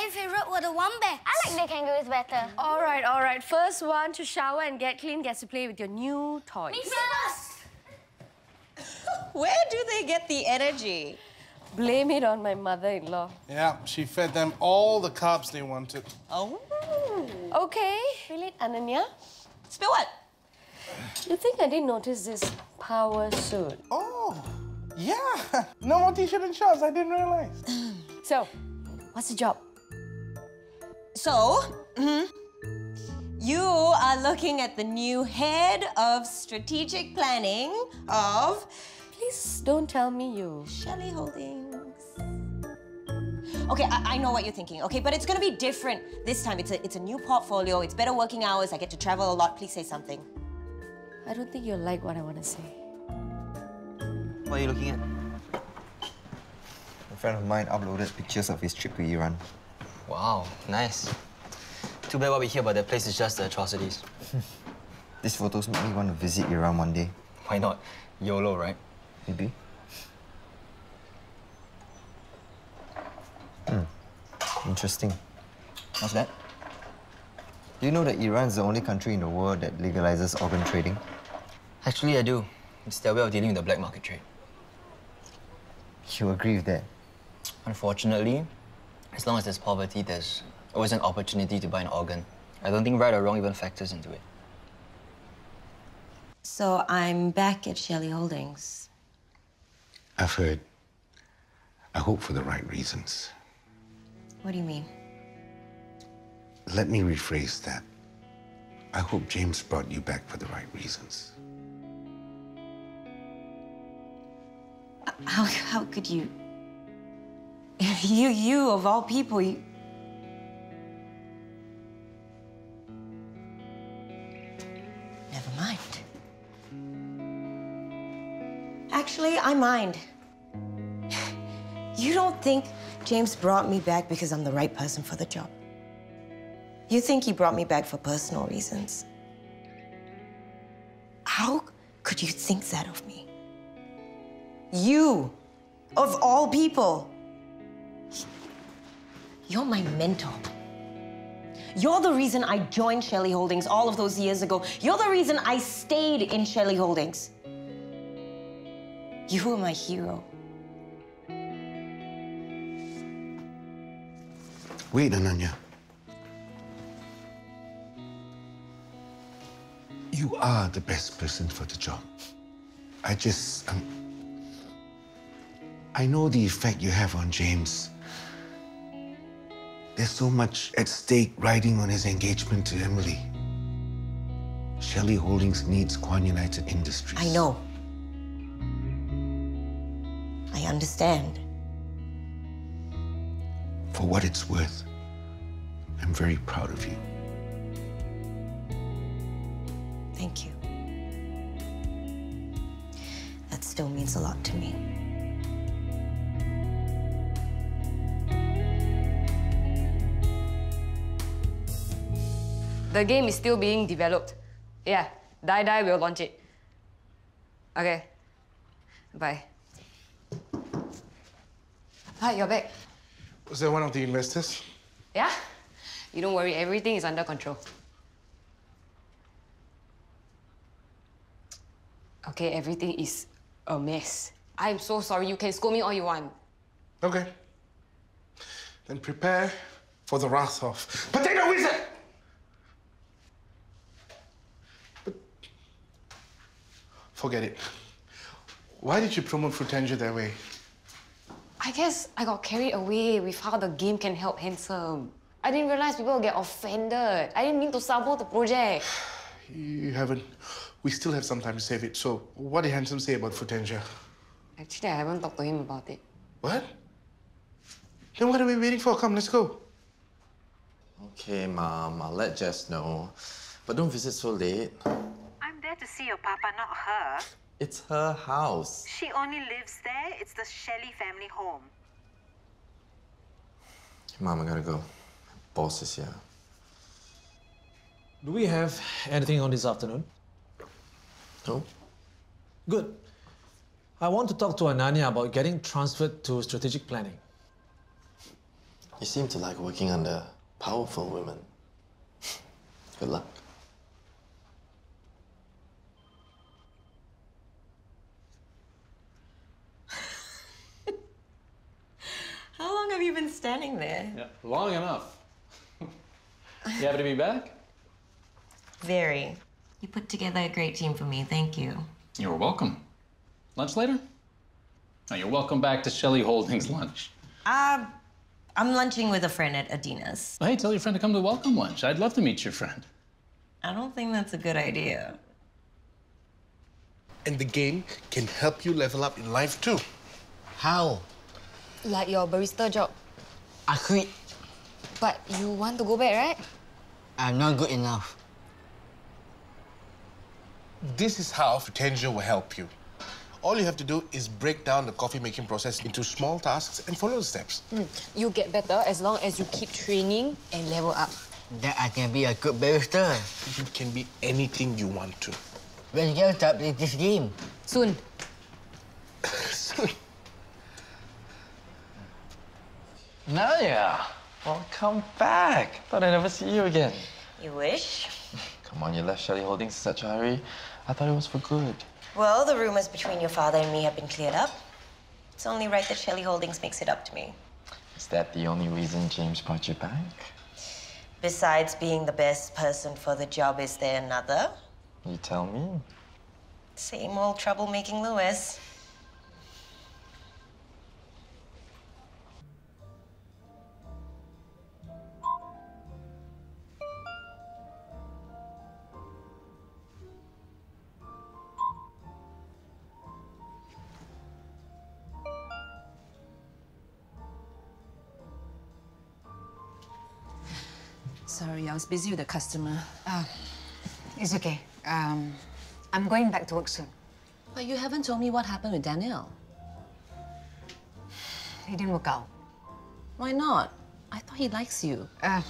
My favorite were the wombats. I like the kangaroos better. All right, all right. First one to shower and get clean gets to play with your new toys. Me first! Where do they get the energy? Blame it on my mother-in-law. Yeah, she fed them all the carbs they wanted. Oh. Okay, really, Ananya? Spill what? You think I didn't notice this power suit? Oh, yeah. No more t-shirt and shorts. I didn't realize. So, what's the job? So, mhm, you are looking at the new head of strategic planning of Please don't tell me you. Shelley Holdings. Okay, I, I know what you're thinking, okay, but it's gonna be different this time. It's a, it's a new portfolio, it's better working hours, I get to travel a lot. Please say something. I don't think you'll like what I want to say. What are you looking at? A friend of mine uploaded pictures of his trip to Iran. Wow, nice. Too bad what we hear about that place is just the atrocities. These photos make me want to visit Iran one day. Why not? YOLO, right? Maybe. Hmm. Interesting. What's that? Do you know that Iran is the only country in the world that legalizes organ trading? Actually, I do. It's their way of dealing with the black market trade. You agree with that? Unfortunately, as long as there's poverty, there's always an opportunity to buy an organ. I don't think right or wrong even factors into it. So I'm back at Shelley Holdings. I've heard. I hope for the right reasons. What do you mean? Let me rephrase that. I hope James brought you back for the right reasons. How, how could you? You, you of all people, you... Never mind. Actually, I mind. You don't think James brought me back because I'm the right person for the job. You think he brought me back for personal reasons. How could you think that of me? You, of all people. You're my mentor. You're the reason I joined Shelley Holdings all of those years ago. You're the reason I stayed in Shelley Holdings. You were my hero. Wait, Ananya. You are the best person for the job. I just, um, I know the effect you have on James. There's so much at stake riding on his engagement to Emily. Shelley Holdings needs Kwan United Industries. I know. I understand. For what it's worth, I'm very proud of you. Thank you. That still means a lot to me. The game is still being developed. Yeah, Die Die will launch it. Okay. Bye. Hi, you're back. Was that one of the investors? Yeah? You don't worry, everything is under control. Okay, everything is a mess. I'm so sorry. You can scold me all you want. Okay. Then prepare for the wrath of Potato Wizard! Forget it. Why did you promote Fruitanger that way? I guess I got carried away with how the game can help Handsome. I didn't realize people would get offended. I didn't mean to sabo the project. You haven't. We still have some time to save it. So, what did Handsome say about Fruitanger? Actually, I haven't talked to him about it. What? Then what are we waiting for? Come, let's go. Okay, Mom, I'll let Jess know. But don't visit so late. I'm there to see your papa, not her. It's her house. She only lives there. It's the Shelley family home. Mom, I gotta go. Boss is here. Do we have anything on this afternoon? No. Good. I want to talk to Ananya about getting transferred to strategic planning. You seem to like working under powerful women. Good luck. How long have you been standing there? Yeah, long enough. you happy to be back? Very. You put together a great team for me. Thank you. You're welcome. Lunch later? No, you're welcome back to Shelley Holdings lunch. Uh, I'm lunching with a friend at Adina's. Hey, tell your friend to come to welcome lunch. I'd love to meet your friend. I don't think that's a good idea. And the game can help you level up in life too. How? Like your barista job. I quit. But you want to go back, right? I'm not good enough. This is how Fitangio will help you. All you have to do is break down the coffee making process into small tasks and follow the steps. Mm. You get better as long as you keep training and level up. Then I can be a good barista. You can be anything you want to. When you start playing this game? Soon. Nadia, welcome back. Thought I'd never see you again. You wish? Come on, you left Shelley Holdings in such a hurry. I thought it was for good. Well, the rumors between your father and me have been cleared up. It's only right that Shelley Holdings makes it up to me. Is that the only reason James brought you back? Besides being the best person for the job, is there another? You tell me. Same old troublemaking Louis. Sorry, I was busy with a customer. Ah, it's okay. Um, I'm going back to work soon. But you haven't told me what happened with Daniel. It didn't work out. Why not? I thought he likes you. Uh,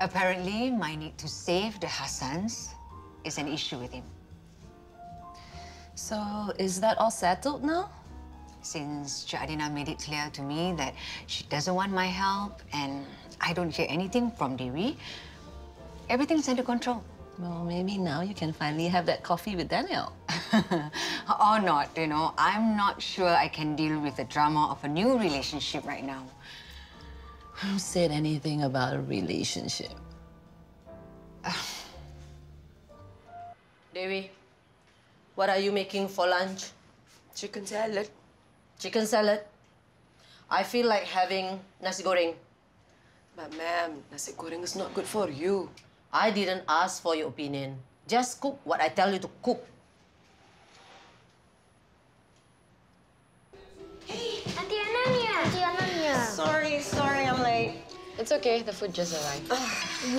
apparently, my need to save the Hassans is an issue with him. So, is that all settled now? Since Adina made it clear to me that she doesn't want my help and I don't hear anything from Dewi, everything's under control. Well, maybe now you can finally have that coffee with Daniel. or not, you know. I'm not sure I can deal with the drama of a new relationship right now. Who said anything about a relationship? Dewi, what are you making for lunch? Chicken salad. Chicken salad. I feel like having nasi goreng. But ma'am, nasi goreng is not good for you. I didn't ask for your opinion. Just cook what I tell you to cook. Hey, Auntie Ananya. Auntie Ananya. Sorry, sorry, I'm late. It's okay, the food just arrived.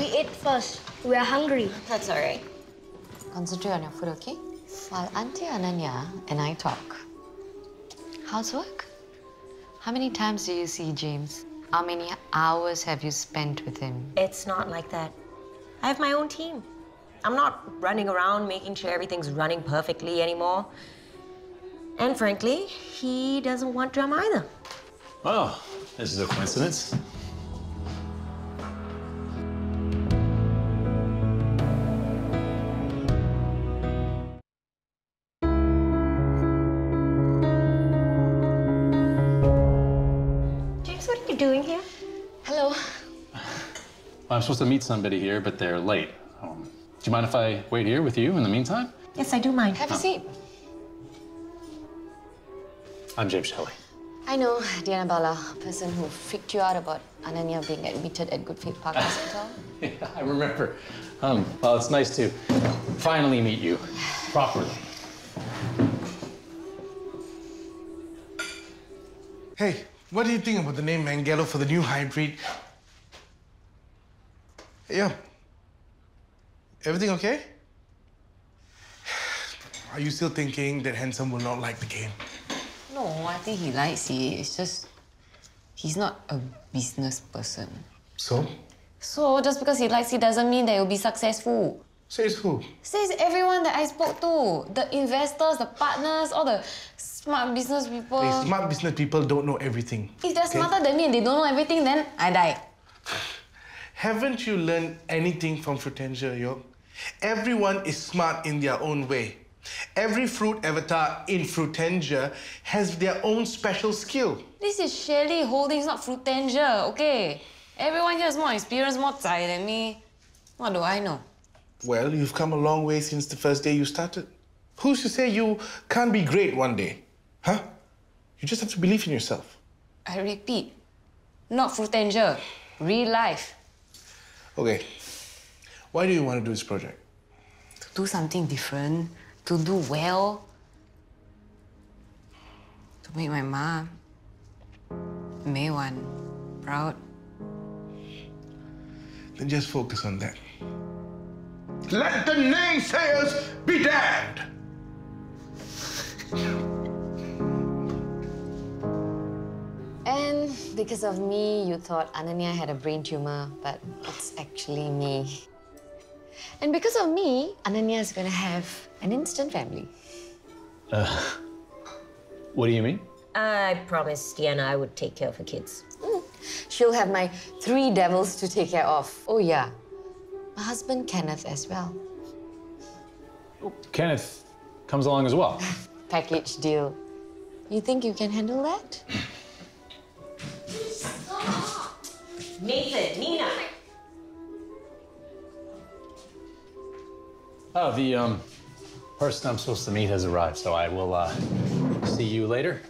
we ate first. We're hungry. That's all right. Concentrate on your food, okay? While Auntie Ananya and I talk. How's work? How many times do you see James? How many hours have you spent with him? It's not like that. I have my own team. I'm not running around making sure everything's running perfectly anymore. And frankly, he doesn't want drama either. Oh, this is a coincidence. You doing here? Hello. I'm supposed to meet somebody here, but they're late. Um, do you mind if I wait here with you in the meantime? Yes, I do mind. Have a seat. I'm James Shelley. I know Diana Bala, person who freaked you out about Ananya being admitted at Good Faith Park Hospital. Yeah, I remember. Um, well, it's nice to finally meet you properly. Hey, what do you think about the name Mangello for the new hybrid? Yeah. Everything okay? Are you still thinking that Handsome will not like the game? No, I think he likes it. It's just he's not a business person. So? So just because he likes it doesn't mean that he'll be successful. Says who? Says everyone that I spoke to. The investors, the partners, all the smart business people. Hey, smart business people don't know everything. If they're okay? smarter than me and they don't know everything, then I die. Haven't you learned anything from Fruitensia, yo? Everyone is smart in their own way. Every fruit avatar in Fruitensia has their own special skill. This is Shelley Holdings, not Fruitensia, okay? Everyone here is more experienced, more tired than me. What do I know? Well, you've come a long way since the first day you started. Who's to say you can't be great one day? Huh? You just have to believe in yourself. I repeat, not Fruitensia, real life. Okay. Why do you want to do this project? To do something different, to do well, to make my mom, May Wan, proud. Then just focus on that. Let the naysayers be damned! And because of me, you thought Ananya had a brain tumor, but it's actually me. And because of me, Ananya is gonna have an instant family. Uh, what do you mean? I promised Diana I would take care of her kids. Mm. She'll have my three devils to take care of. Oh, yeah. My husband Kenneth as well. Kenneth comes along as well. Package deal. You think you can handle that? Nathan, Nina. Oh, the um, person I'm supposed to meet has arrived, so I will uh, see you later.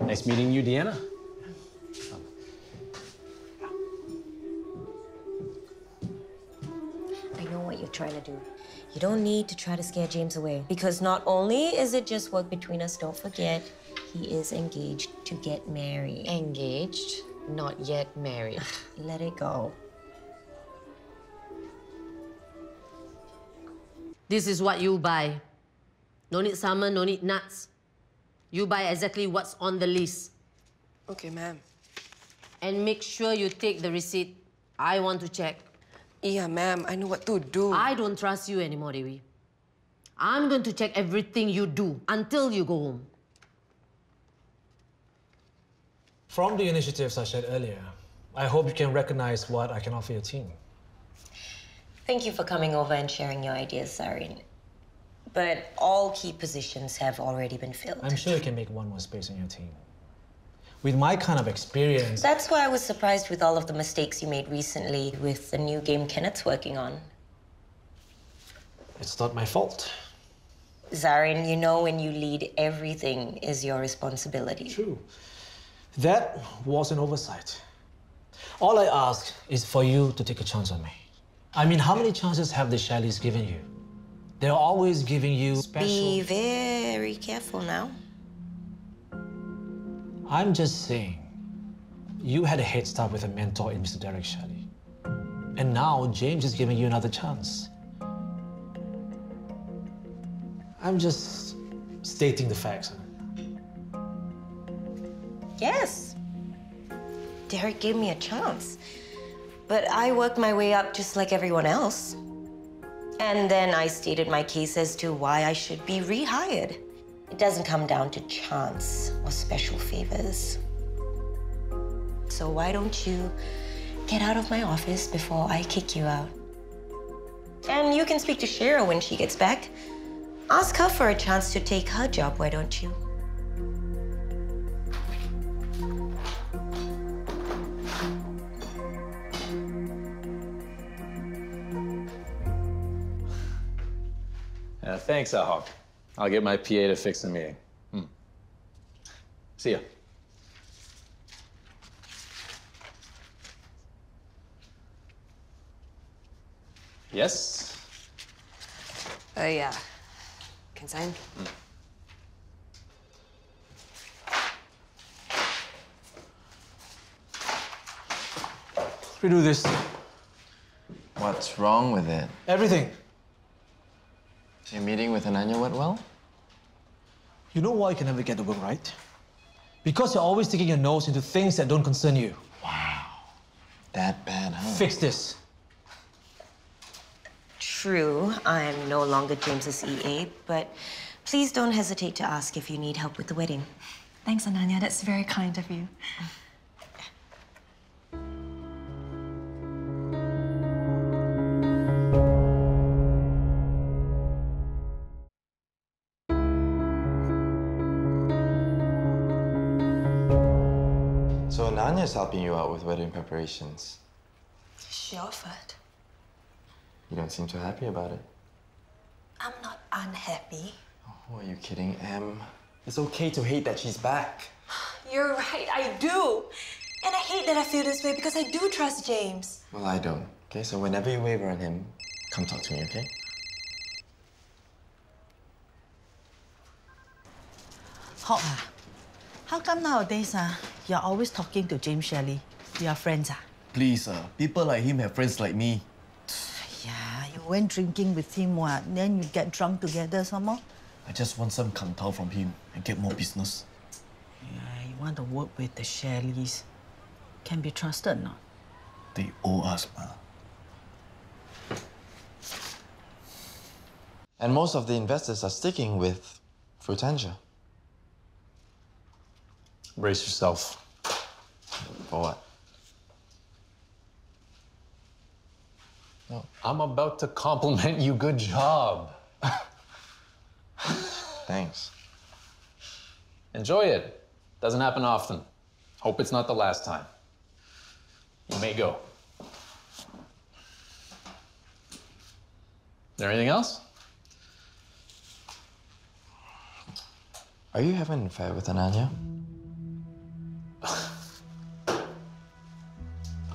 Nice meeting you, Deanna. Trying to do. You don't need to try to scare James away. Because not only is it just work between us, don't forget, he is engaged to get married. Engaged, not yet married. Let it go. This is what you buy. No need salmon, no need nuts. You buy exactly what's on the list. Okay, ma'am. And make sure you take the receipt. I want to check. Yeah, ma'am. I know what to do. I don't trust you anymore, Dewi. I'm going to check everything you do until you go home. From the initiatives I shared earlier, I hope you can recognize what I can offer your team. Thank you for coming over and sharing your ideas, Zarin. But all key positions have already been filled. I'm sure you can make one more space in your team. With my kind of experience, That's why I was surprised with all of the mistakes you made recently with the new game Kenneth's working on. it's not my fault. Zarin, you know when you lead, everything is your responsibility. True. That was an oversight. All I ask is for you to take a chance on me. I mean, how many chances have the Shelleys given you? They're always giving you special. Be very careful now. I'm just saying, you had a head start with a mentor in Mr. Derek Shelley. And now James is giving you another chance. I'm just stating the facts. Yes. Derek gave me a chance. But I worked my way up just like everyone else. And then I stated my case as to why I should be rehired. It doesn't come down to chance or special favors. So why don't you get out of my office before I kick you out? And you can speak to Shira when she gets back. Ask her for a chance to take her job, why don't you? Uh, thanks, Ahok. I'll get my PA to fix the meeting. Hmm. See ya. Yes? Uh, yeah. Can sign? Let's redo this. What's wrong with it? Everything. So your meeting with Ananya went well? You know why you can never get the work right? Because you're always sticking your nose into things that don't concern you. Wow. That bad, huh? Fix this. true. I'm no longer James's EA, but please don't hesitate to ask if you need help with the wedding. Thanks, Ananya. That's very kind of you. So Nanya's helping you out with wedding preparations. She offered. You don't seem too happy about it. I'm not unhappy. Oh, are you kidding, Em? It's okay to hate that she's back. You're right, I do. And I hate that I feel this way because I do trust James. Well, I don't. Okay, so whenever you waver on him, come talk to me, okay? Hock, ah, how come nowadays ah, you're always talking to James Shelley? You are friends ah? Please, uh, people like him have friends like me. Yeah, you went drinking with him what? Then you get drunk together some more? I just want some kantao from him and get more business. Yeah, you want to work with the Shelleys. Can be trusted not? They owe us, ma. And most of the investors are sticking with Frutangia. Brace yourself. For what? No, I'm about to compliment you. Good job. Thanks. Enjoy it. Doesn't happen often. Hope it's not the last time. You may go. Is There anything else? Are you having an affair with Ananya?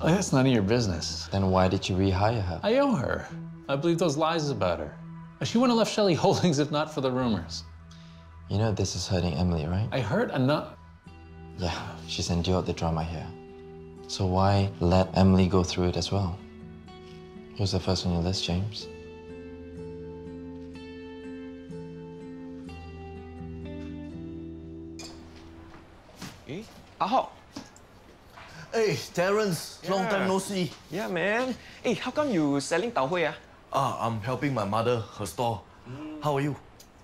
Oh, that's none of your business. Then why did you rehire her? I owe her. I believe those lies about her. She wouldn't have left Shelley Holdings if not for the rumors. You know this is hurting Emily, right? I heard enough. Yeah, she's endured the drama here. So why let Emily go through it as well? Who's the first on your list, James? Eh? Ahok. Hey, Terence. Long time no see. Yeah, man. Hey, how come you selling tau hui ah? Ah, I'm helping my mother, her store. How are you?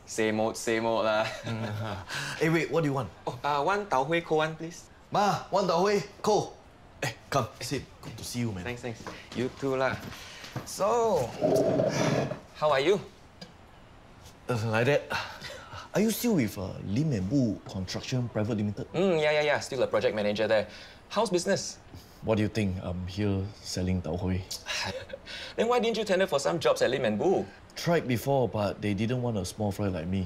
Same old, same old lah. hey, wait, what do you want? Oh, uh, one tau hui cold one, please. Ma, one tau hui, cold. Hey, come, sit. Good to see you, man. Thanks, thanks. You too lah. So, how are you? Uh, like that. Are you still with uh, Lim and Bu Construction Private Limited? Mm, yeah, yeah, yeah. Still a project manager there. How's business? What do you think? I'm here selling tau hui. Then why didn't you tender for some jobs at Lim and Boo? Tried before, but they didn't want a small fry like me.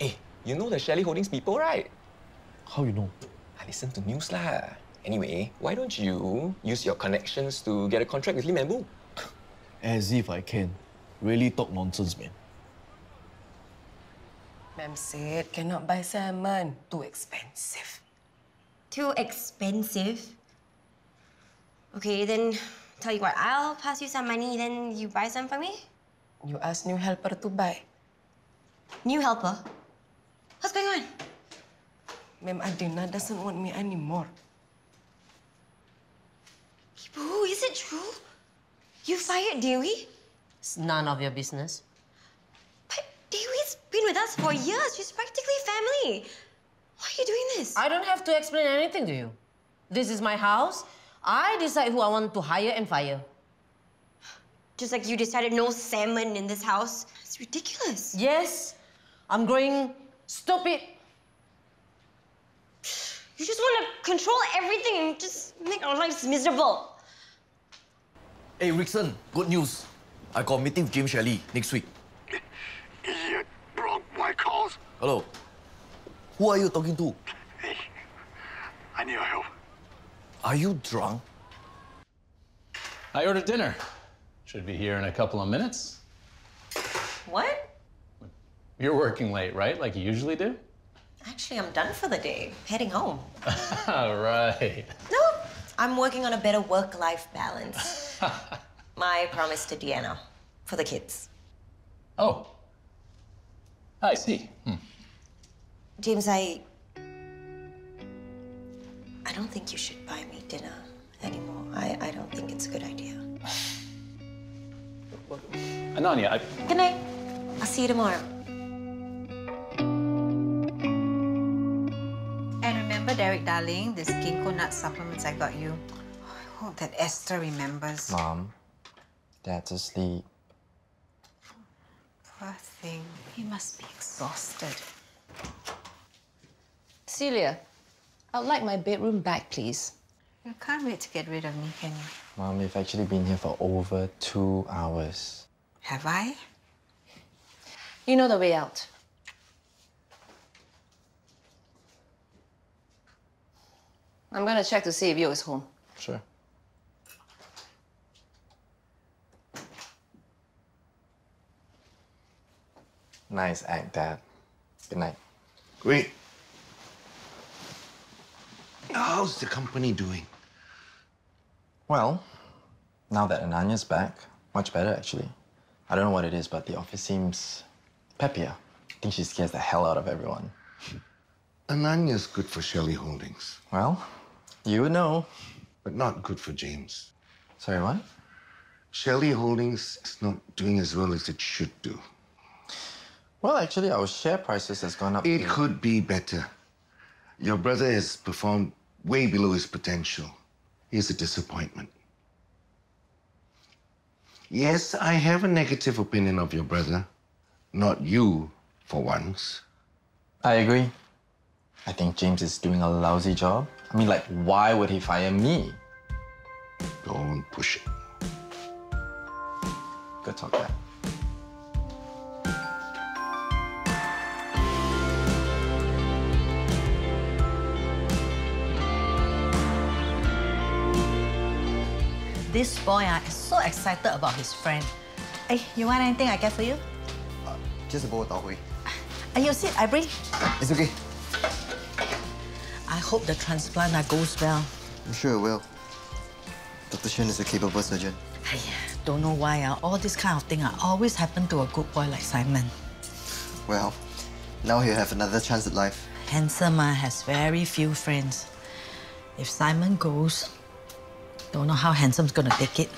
Hey, you know the Shelley Holdings people, right? How you know? I listen to news lah. Anyway, why don't you use your connections to get a contract with Lim and Boo? As if I can. Really talk nonsense, man. Ma'am said cannot buy salmon. Too expensive. Too expensive? Okay, then tell you what, I'll pass you some money, then you buy some for me? You ask new helper to buy. New helper? What's going on? Ma'am Adina doesn't want me anymore. Boo, is it true? You fired Dewi? It's none of your business. But Dewi's been with us for years. She's practically family. Why are you doing this? I don't have to explain anything to you. This is my house. I decide who I want to hire and fire. Just like you decided no salmon in this house. It's ridiculous. Yes, I'm growing stupid. You just want to control everything and just make our lives miserable. Hey, Rickson, good news. I got a meeting with James Shelley next week. Idiot broke my calls. Hello. Who are you talking to? Hey, I need your help. Are you drunk? I ordered dinner. Should be here in a couple of minutes. What? You're working late, right? Like you usually do? Actually, I'm done for the day. Heading home. All right. No, I'm working on a better work-life balance. My promise to Deanna. For the kids. Oh. I see. Hmm. James, I... I don't think you should buy me dinner anymore. I, I don't think it's a good idea. Ananya, I, Good night. I'll see you tomorrow. And remember, Derek, darling, this ginkgo nut supplements I got you. Oh, I hope that Esther remembers. Mom, Dad's asleep. Poor thing. He must be exhausted. Celia, I would like my bedroom back, please. You can't wait to get rid of me, can you? Mom, we've actually been here for over two hours. Have I? You know the way out. I'm gonna check to see if Yo is home. Sure. Nice act, Dad. Good night. Great. How's the company doing? Well, now that Ananya's back, much better actually. I don't know what it is, but the office seems peppier. I think she scares the hell out of everyone. Ananya's good for Shelley Holdings. Well, you would know. But not good for James. Sorry, what? Shelley Holdings is not doing as well as it should do. Well, actually, our share prices has gone up. It could be better. Your brother has performed way below his potential. He's a disappointment. Yes, I have a negative opinion of your brother. Not you, for once. I agree. I think James is doing a lousy job. I mean, like, why would he fire me? Don't push it. Good talk, Dad. This boy ah, is so excited about his friend. Hey, you want anything I get for you? Just a bowl of tau. Uh, you sit, I bring. It's okay. I hope the transplant ah, goes well. I'm sure it will. Dr. Shen is a capable surgeon. Don't know why ah, all this kind of thing ah, always happen to a good boy like Simon. Well, now he'll have another chance at life. Handsome ah, has very few friends. If Simon goes, don't know how Handsome's gonna take it.